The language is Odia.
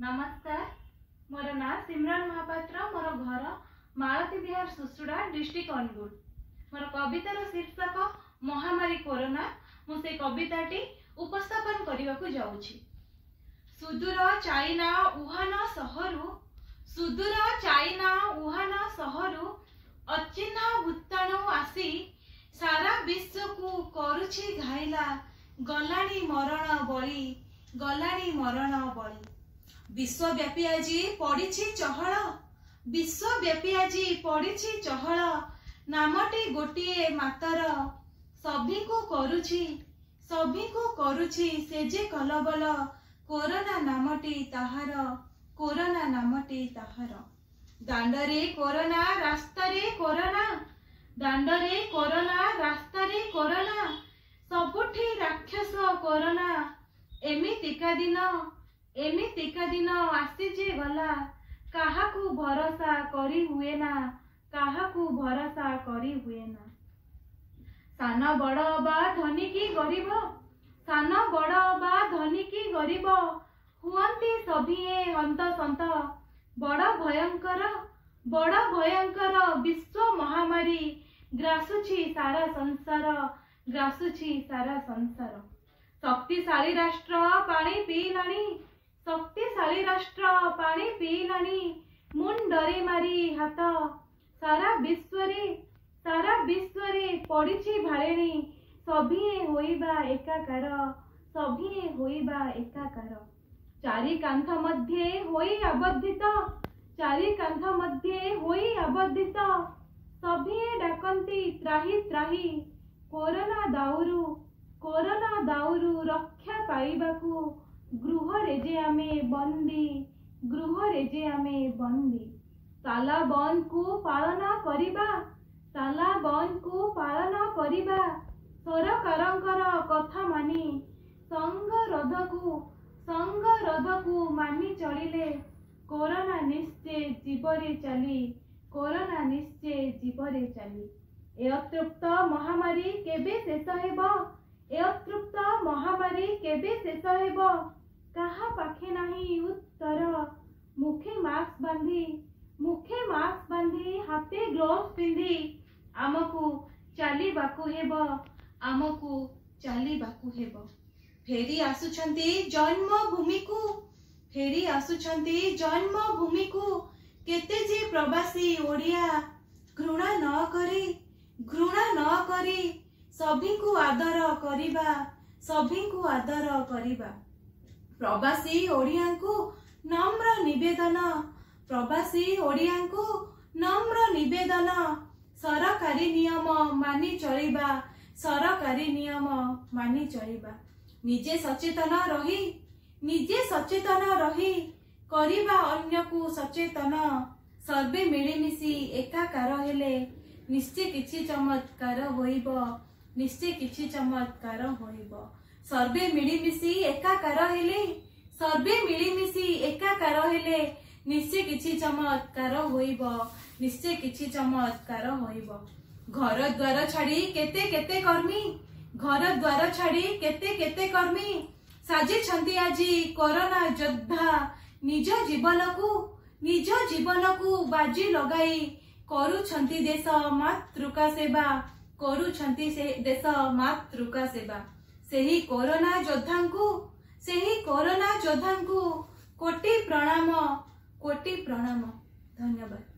ନମସ୍କାର। ମୋର ନାଁ ସିମରନ ମହାପାତ୍ର। ମୋର ଘର ମାଳତୀ ବିହାର ସୁସୁଡା ଡିଷ୍ଟ୍ରିକ୍ଟ ଅନୁଗୁଳ। ମୋର କବିତାର ଶୀର୍ଷକ ମହାମାରୀ କୋରୋନା। ମୁଁ ସେ କବିତାଟି ଉପସ୍ଥାପନ କରିବାକୁ ଯାଉଛି। ସୁଦୂର ଚାଇନା ଉହାନ ସହରୁ ସୁଦୂର ଚାଇନା ଉହାନ ସହରୁ ଅଚିହ୍ନା ଭୂତାଣୁ ଆସି ସାରା ବିଶ୍ୱକୁ କରୁଛି ଘାଇଲା। ଗଲାଣି ମରଣ ବଳି ଗଲାଣି ମରଣ ବଳି। ବିଶ୍ୱବ୍ୟାପୀ ଆଜି ପଡ଼ିଛି ଚହଳ। ବିଶ୍ୱବ୍ୟାପୀ ଆଜି ପଡ଼ିଛି ଚହଳ। ନାମଟି ଗୋଟିଏ ମାତର। ସଭିଙ୍କୁ କରୁଛି ସଭିଙ୍କୁ କରୁଛି ସେ ଯେ କଲବଲ। କୋରୋନା ନାମଟି ତାହାର କୋରୋନା ନାମଟି ତାହାର। ଦାଣ୍ଡରେ କୋରୋନା ରାସ୍ତାରେ କୋରୋନା। ଦାଣ୍ଡରେ କୋରୋନା ରାସ୍ତାରେ କୋରୋନା। ସବୁଠି ରାକ୍ଷସ କୋରୋନା। ଏମିତିକା ଦିନ ଏମିତିକା ଦିନ ଆସିଛି ଗଲା କାହାକୁ ଭରସା କରି ହୁଏ ନା କାହାକୁ ଭରସା କରି ହୁଏ ନା? ସାନ ବଡ ବା ଧନୀ କି ଗରିବ? ସାନ ବଡ ବା ଧନୀ କି ଗରିବ? ହୁଅନ୍ତି ସଭିଏ ହନ୍ତ ସନ୍ତ। ବଡ ଭୟଙ୍କର ବଡ ଭୟଙ୍କର ବିଶ୍ୱ ମହାମାରୀ ଗ୍ରାସୁଛି ସାରା ସଂସାର ଗ୍ରାସୁଛି ସାରା ସଂସାର। ଶକ୍ତିଶାଳୀ ରାଷ୍ଟ୍ର ପାଣି ପିଇଲାଣି ଶକ୍ତିଶାଳୀ ରାଷ୍ଟ୍ର ପାଣି ପିଇଲାଣି। ମୁଣ୍ଡରେ ମାରି ହାତ। ସାରା ବିଶ୍ୱରେ ସାରା ବିଶ୍ୱରେ ପଡ଼ିଛି ଭାଳେଣି ସଭିଏ ହୋଇବା ଏକାକାର ସଭିଏ ହୋଇବା ଏକାକାର। ଚାରି କାନ୍ଥ ମଧ୍ୟରେ ହୋଇ ଆବଦ୍ଧିତ ଚାରି କାନ୍ଥ ମଧ୍ୟରେ ହୋଇ ଆବଦ୍ଧିତ ସଭିଏ ଡାକନ୍ତି ତ୍ରାହି ତ୍ରାହି କୋରୋନା ଦାଉରୁ କୋରୋନା ଦାଉରୁ ରକ୍ଷା ପାଇବାକୁ। ଗୃହରେ ଯେ ଆମେ ବନ୍ଦୀ ଗୃହରେ ଯେ ଆମେ ବନ୍ଦୀ ତାଲା ବନ୍ଦକୁ ପାଳନ କରିବା ତାଲା ବନ୍ଦକୁ ପାଳନ କରିବା ସରକାରଙ୍କର କଥା ମାନି ସଙ୍ଗରୋଧକୁ ସଙ୍ଗରୋଧକୁ ମାନି ଚଳିଲେ କୋରୋନା ନିଶ୍ଚେ ଜୀବରେ ଚାଲି କୋରୋନା ନିଶ୍ଚେ ଜୀବରେ ଚାଲି। ଏ ଅତୃପ୍ତ ମହାମାରୀ କେବେ ଶେଷ ହେବ? ଏ ଅତୃପ୍ତ ମହାମାରୀ କେବେ ଶେଷ ହେବ? କାହା ପାଖେ ନାହିଁ ଉତ୍ତର। ମୁଖେ ମାସ୍କ ବାନ୍ଧି ମୁଖେ ମାସ୍କ ବାନ୍ଧି ହାତେ ଗ୍ଲୋଭ୍ ପିନ୍ଧି ଆମକୁ ଚାଲିବାକୁ ହେବ ଆମକୁ ଚାଲିବାକୁ ହେବ। ଫେରି ଆସୁଛନ୍ତି ଜନ୍ମଭୂମିକୁ ଫେରି ଆସୁଛନ୍ତି ଜନ୍ମଭୂମିକୁ। କେତେ ଯେ ପ୍ରବାସୀ ଓଡ଼ିଆ ଘୃଣା ନ କରି ଘୃଣା ନ କରି ସଭିଙ୍କୁ ଆଦର କରିବା ସଭିଙ୍କୁ ଆଦର କରିବା। ପ୍ରବାସୀ ଓଡ଼ିଆଙ୍କୁ ନମ୍ର ନିବେଦନ। ପ୍ରବାସୀ ଓଡ଼ିଆଙ୍କୁ ନମ୍ର ନିବେଦନ। ସରକାରୀ ନିୟମ ମାନି ଚଳିବା। ସରକାରୀ ନିୟମ ମାନି ଚଳିବା। ନିଜେ ସଚେତନ ରହି ନିଜେ ସଚେତନ ରହି କରିବା ଅନ୍ୟକୁ ସଚେତନ। ସର୍ବେ ମିଳିମିଶି ଏକାକାର ହେଲେ ନିଶ୍ଚୟ କିଛି ଚମତ୍କାର ହୋଇବ। ନିଶ୍ଚୟ କିଛି ଚମତ୍କାର ହୋଇବ। ସର୍ବେ ମିଳିମିଶି ଏକାକାର ହେଲେ ସର୍ବେ ମିଳିମିଶି ଏକାକାର ହେଲେ ନିଶ୍ଚୟ କିଛି ଚମତ୍କାର ହୋଇବ ନିଶ୍ଚୟ କିଛି ଚମତ୍କାର ହୋଇବ ଘର ଦ୍ୱାର ଛାଡି କେତେ କେତେ କର୍ମୀ ଘର ଦ୍ୱାର ଛାଡି କେତେ କେତେ କର୍ମୀ ସାଜିଛନ୍ତି ଆଜି କରୋନା ଯୋଦ୍ଧା ନିଜ ଜୀବନକୁ ନିଜ ଜୀବନକୁ ବାଜି ଲଗାଇ କରୁଛନ୍ତି ଦେଶ ମାତୃକା ସେବା କରୁଛନ୍ତି ସେ ଦେଶ ମାତୃକା ସେବା ସେହି କରୋନା ଯୋଦ୍ଧାଙ୍କୁ ସେହି କରୋନା ଯୋଦ୍ଧାଙ୍କୁ କୋଟି ପ୍ରଣାମ କୋଟି ପ୍ରଣାମ। ଧନ୍ୟବାଦ।